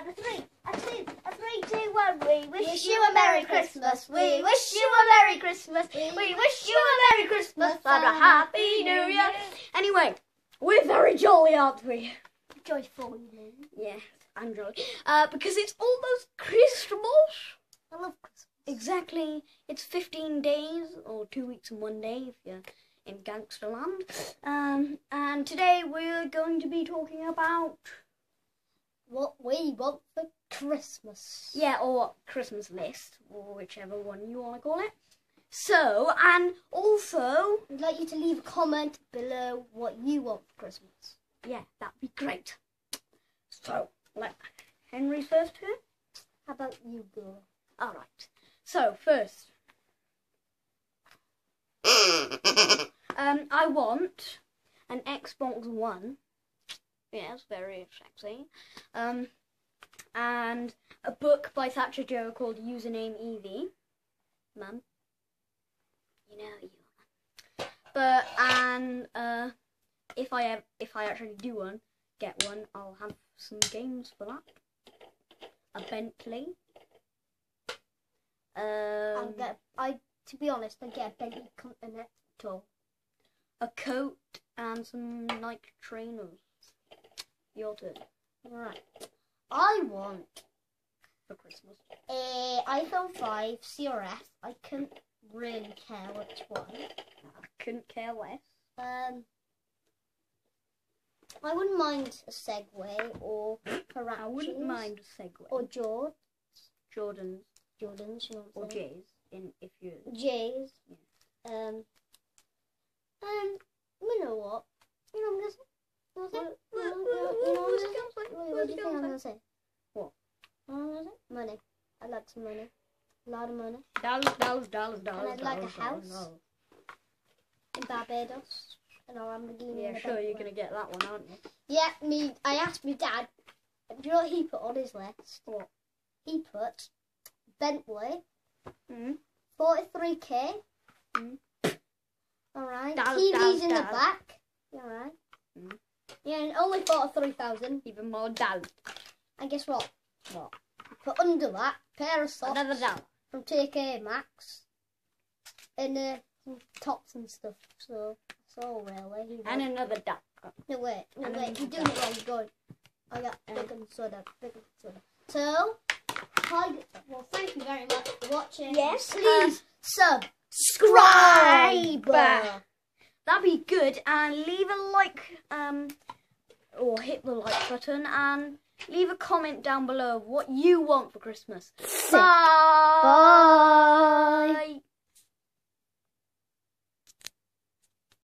And a three, a two, a three, two, one. We wish, Wish you a Merry Christmas. We wish you a Merry Christmas. We wish you a Merry Christmas and a Happy New Year. Anyway, we're very jolly, aren't we? Joyful evening. Yes, I'm jolly. Uh, because it's almost Christmas. I love Christmas. Exactly. It's 15 days, or two weeks and one day if you're in Gangsterland. Um, and today we're going to be talking about, What we want for Christmas. yeah, or Christmas list, or whichever one you want to call it. So, and also, We'd like you to leave a comment below what you want for Christmas. yeah, that'd be great. So, let Henry first here. How about you, girl? All right. So first, um, I want an Xbox One. Yes, very sexy. Um, and a book by Thatcher Joe called Username Evie. Mum, you know you. are. But and uh, if I if I actually do one, get one, I'll have some games for that. A Bentley. I'll Um, get. I to be honest, I get a Bentley Continental. a coat and some Nike trainers. Your turn Right. I want for Christmas. a iPhone 5 CRS. I couldn't really care which one. I couldn't care less. Um, I wouldn't mind a Segway or I wouldn't mind a Segway. or Jord Jordans Jordans, you know or what I'm saying? J's in if you J's. Um, and you know what? You know what I'm gonna say? You know what I'm gonna say? You know, you know, you know what I'm gonna say? Wait, what do you think I'm gonna say? What? You know what I'm gonna say? Money. I like some money. A lot of money. Dollars, dollars, dollars, dollars. I'd like a dollars, dollars, house. In Barbados. And a Lamborghini. Yeah, sure, you're gonna get that one, aren't you? Yeah, me. I asked my dad. Do you know what he put on his list? What? He put Bentley, Mm. 43k. Mm. All right. TVs dal- in the dal. back. All right. Mm. Yeah, and only 43,000. Even more dollars. And guess what? What? Put under that pair of socks Another dollar. from TK Maxx and uh, some tops and stuff. So that's all really. He And another dollar. No wait, no and wait. You're doing it wrong. Go. on. I got Um, baking soda. Baking soda. So, hi. Well, thank you very much for watching. Yes, Please subscribe. subscribe. That'd be good. And leave a like, um, or hit the like button, and leave a comment down below of what you want for Christmas. Bye.